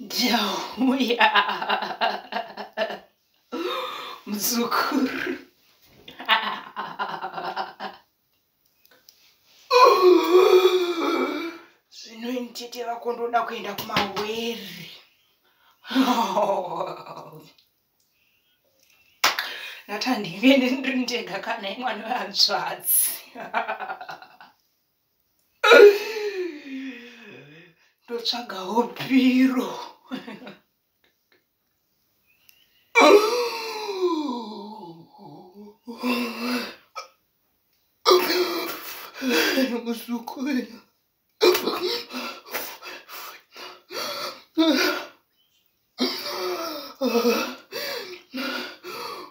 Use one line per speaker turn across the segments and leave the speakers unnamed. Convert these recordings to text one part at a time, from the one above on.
Ndiyawuya mzukuru zvino initete vako ndoda kuenda kumaweri ndati handingendi ndiri ndega kana imwana wehanzvadzi ndotsvagawo piro muzukuru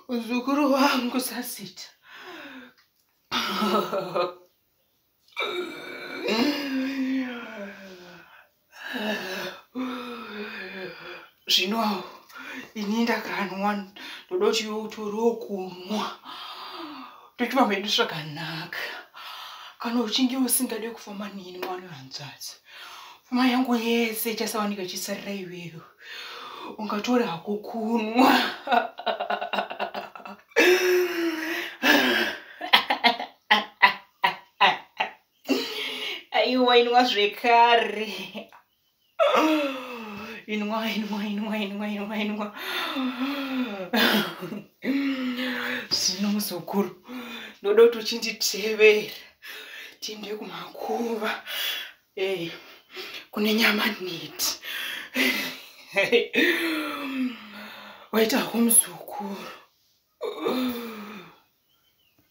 muzukuru wangu sasita. Zvino ini ndakanwa ndoda chiutoriwo kunwa tochiva medu zvakanaka kana uchinge usingade kufamba nini mwana wehanzvadzi pfuma yangu yese ichasawanika ichisarira iweyo ungatori hako kunwa. Aiwa inwa zvekare. Inwa inwa inwa inwa inwa inwa. Zvino muzukuru ndoda kuti uchinditevera tiende kumakuva. E kune nyama neti waitako muzukuru